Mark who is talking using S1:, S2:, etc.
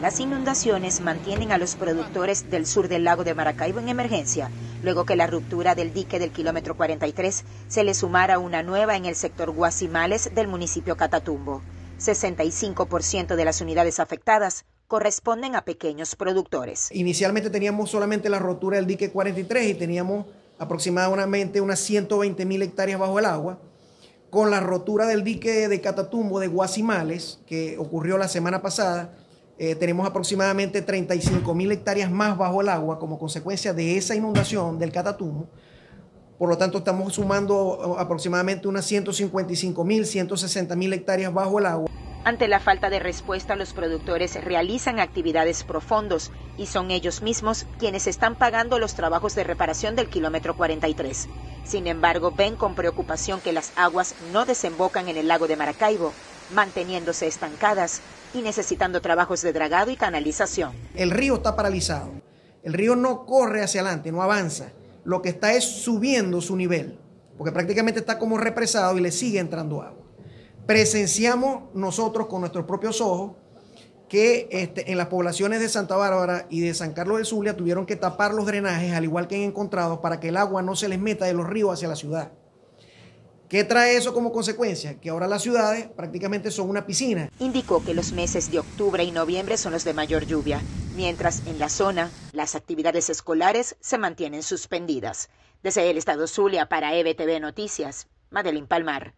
S1: Las inundaciones mantienen a los productores del sur del lago de Maracaibo en emergencia, luego que la ruptura del dique del kilómetro 43 se le sumara una nueva en el sector Guasimales del municipio Catatumbo. 65% de las unidades afectadas corresponden a pequeños productores.
S2: Inicialmente teníamos solamente la rotura del dique 43 y teníamos aproximadamente unas 120 mil hectáreas bajo el agua. Con la rotura del dique de Catatumbo de Guasimales, que ocurrió la semana pasada, eh, tenemos aproximadamente 35 mil hectáreas más bajo el agua como consecuencia de esa inundación del Catatumbo. Por lo tanto, estamos sumando eh, aproximadamente unas 155 mil, 160 mil hectáreas bajo el agua.
S1: Ante la falta de respuesta, los productores realizan actividades profundos y son ellos mismos quienes están pagando los trabajos de reparación del kilómetro 43. Sin embargo, ven con preocupación que las aguas no desembocan en el lago de Maracaibo, manteniéndose estancadas y necesitando trabajos de dragado y canalización.
S2: El río está paralizado. El río no corre hacia adelante, no avanza. Lo que está es subiendo su nivel, porque prácticamente está como represado y le sigue entrando agua presenciamos nosotros con nuestros propios ojos que este, en las poblaciones de Santa Bárbara y de San Carlos de Zulia tuvieron que tapar los drenajes, al igual que en encontrados, para que el agua no se les meta de los ríos hacia la ciudad. ¿Qué trae eso como consecuencia? Que ahora las ciudades prácticamente son una piscina.
S1: Indicó que los meses de octubre y noviembre son los de mayor lluvia, mientras en la zona las actividades escolares se mantienen suspendidas. Desde el estado Zulia para EBTV Noticias, Madeline Palmar.